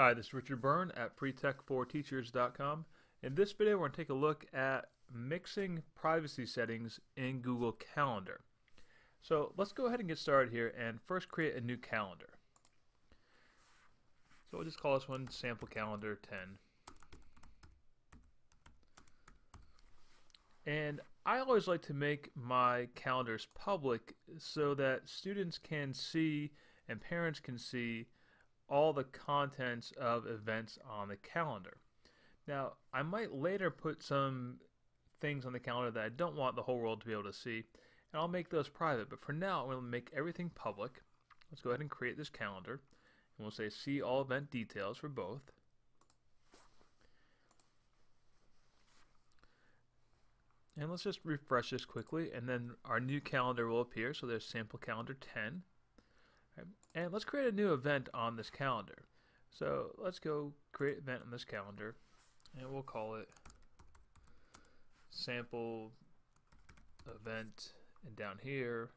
Hi, this is Richard Byrne at freetech4teachers.com. In this video, we're going to take a look at mixing privacy settings in Google Calendar. So let's go ahead and get started here and first create a new calendar. So we'll just call this one sample calendar 10. And I always like to make my calendars public so that students can see and parents can see all the contents of events on the calendar. Now, I might later put some things on the calendar that I don't want the whole world to be able to see, and I'll make those private. But for now, I'm going to make everything public. Let's go ahead and create this calendar, and we'll say see all event details for both. And let's just refresh this quickly, and then our new calendar will appear. So there's sample calendar 10. And let's create a new event on this calendar. So let's go create event on this calendar and we'll call it sample event. And down here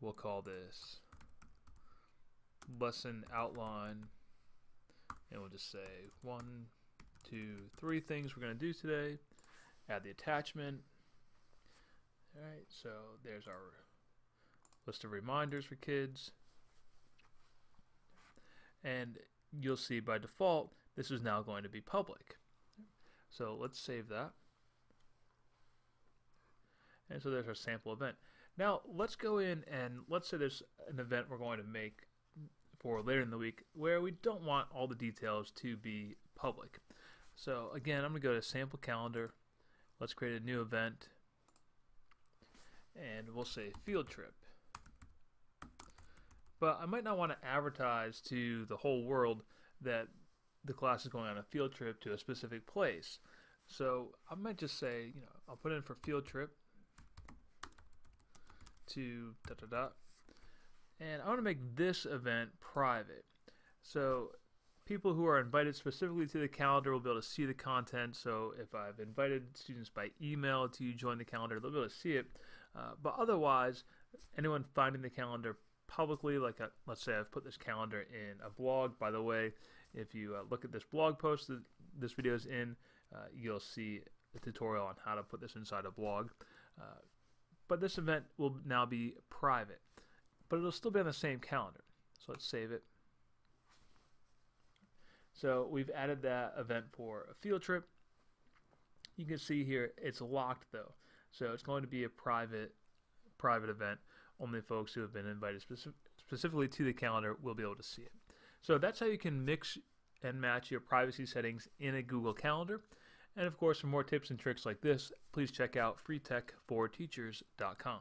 we'll call this lesson outline. And we'll just say one two three things we're going to do today. Add the attachment. Alright so there's our list of reminders for kids. And you'll see by default, this is now going to be public. So let's save that. And so there's our sample event. Now let's go in and let's say there's an event we're going to make for later in the week where we don't want all the details to be public. So again, I'm going to go to sample calendar. Let's create a new event and we'll say field trip but I might not want to advertise to the whole world that the class is going on a field trip to a specific place. So I might just say, you know, I'll put in for field trip to da da da. And I want to make this event private. So people who are invited specifically to the calendar will be able to see the content. So if I've invited students by email to join the calendar, they'll be able to see it. Uh, but otherwise, anyone finding the calendar publicly, like a, let's say I've put this calendar in a blog. By the way, if you uh, look at this blog post that this video is in, uh, you'll see a tutorial on how to put this inside a blog. Uh, but this event will now be private, but it'll still be on the same calendar. So let's save it. So we've added that event for a field trip. You can see here it's locked though. So it's going to be a private private event only folks who have been invited specifically to the calendar will be able to see it. So that's how you can mix and match your privacy settings in a Google Calendar. And of course, for more tips and tricks like this, please check out freetech4teachers.com.